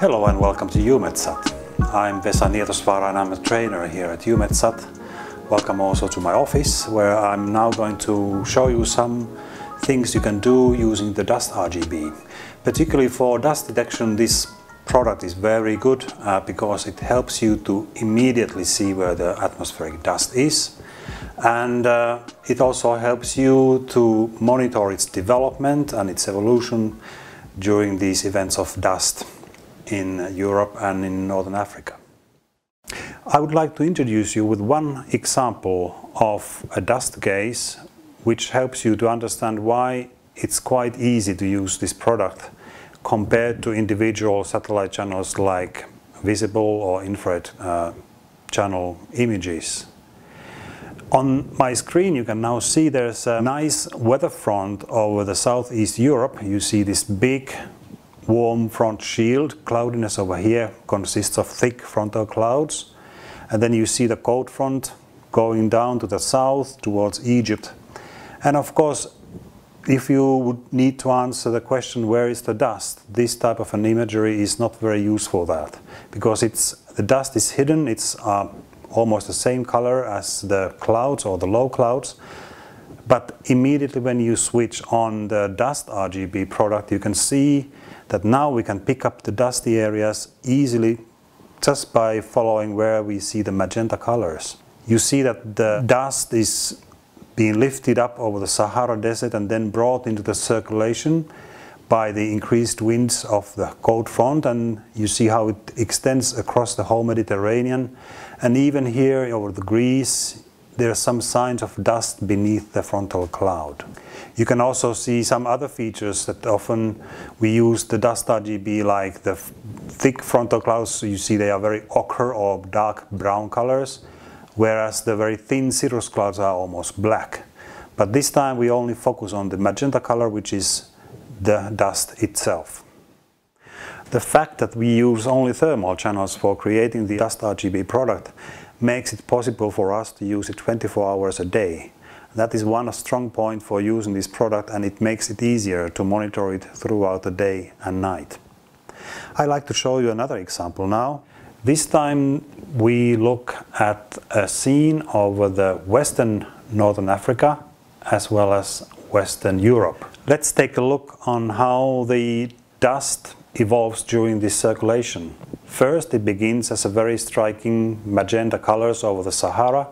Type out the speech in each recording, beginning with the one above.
Hello and welcome to EUMETSAT. I'm Vesa Nietosvaara and I'm a trainer here at EUMETSAT. Welcome also to my office where I'm now going to show you some things you can do using the dust RGB. Particularly for dust detection this product is very good uh, because it helps you to immediately see where the atmospheric dust is and uh, it also helps you to monitor its development and its evolution during these events of dust in Europe and in Northern Africa. I would like to introduce you with one example of a dust case which helps you to understand why it's quite easy to use this product compared to individual satellite channels like visible or infrared uh, channel images. On my screen you can now see there's a nice weather front over the southeast Europe. You see this big warm front shield. Cloudiness over here consists of thick frontal clouds. And then you see the cold front going down to the south towards Egypt. And of course, if you would need to answer the question where is the dust, this type of an imagery is not very useful that because it's the dust is hidden, it's uh, almost the same color as the clouds or the low clouds. But immediately when you switch on the dust RGB product, you can see that now we can pick up the dusty areas easily just by following where we see the magenta colors. You see that the dust is being lifted up over the Sahara Desert and then brought into the circulation by the increased winds of the cold front and you see how it extends across the whole Mediterranean and even here over the Greece there are some signs of dust beneath the frontal cloud. You can also see some other features that often we use the dust RGB like the thick frontal clouds, you see they are very ochre or dark brown colors, whereas the very thin cirrus clouds are almost black. But this time we only focus on the magenta color, which is the dust itself. The fact that we use only thermal channels for creating the dust RGB product makes it possible for us to use it 24 hours a day. That is one strong point for using this product and it makes it easier to monitor it throughout the day and night. I like to show you another example now. This time we look at a scene over the western northern Africa as well as western Europe. Let's take a look on how the dust evolves during this circulation. First, it begins as a very striking magenta colors over the Sahara,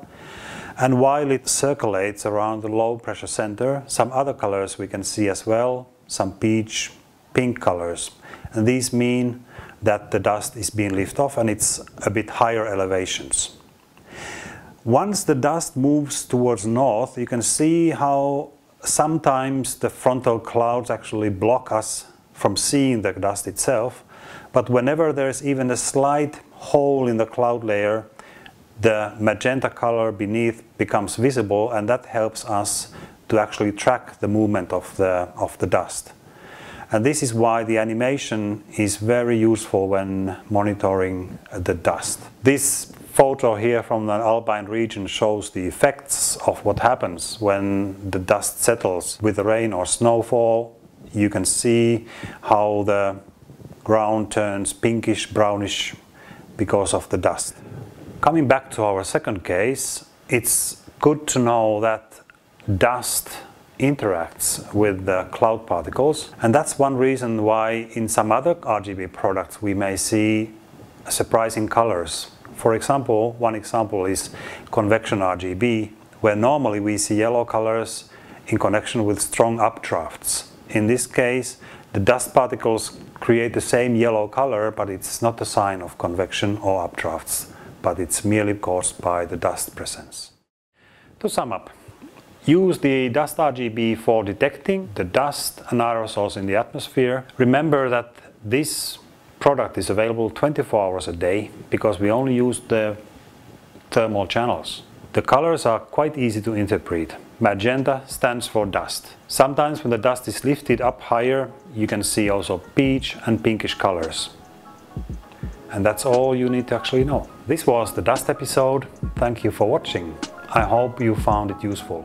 and while it circulates around the low pressure center, some other colors we can see as well, some peach, pink colors. And these mean that the dust is being lifted off and it's a bit higher elevations. Once the dust moves towards north, you can see how sometimes the frontal clouds actually block us from seeing the dust itself but whenever there's even a slight hole in the cloud layer, the magenta color beneath becomes visible and that helps us to actually track the movement of the, of the dust. And this is why the animation is very useful when monitoring the dust. This photo here from the Alpine region shows the effects of what happens when the dust settles with rain or snowfall. You can see how the ground turns pinkish brownish because of the dust. Coming back to our second case, it's good to know that dust interacts with the cloud particles and that's one reason why in some other RGB products we may see surprising colors. For example, one example is convection RGB where normally we see yellow colors in connection with strong updrafts. In this case, the dust particles create the same yellow color, but it's not a sign of convection or updrafts, but it's merely caused by the dust presence. To sum up, use the dust RGB for detecting the dust and aerosols in the atmosphere. Remember that this product is available 24 hours a day because we only use the thermal channels. The colors are quite easy to interpret. Magenta stands for dust. Sometimes when the dust is lifted up higher, you can see also peach and pinkish colors. And that's all you need to actually know. This was the dust episode. Thank you for watching. I hope you found it useful.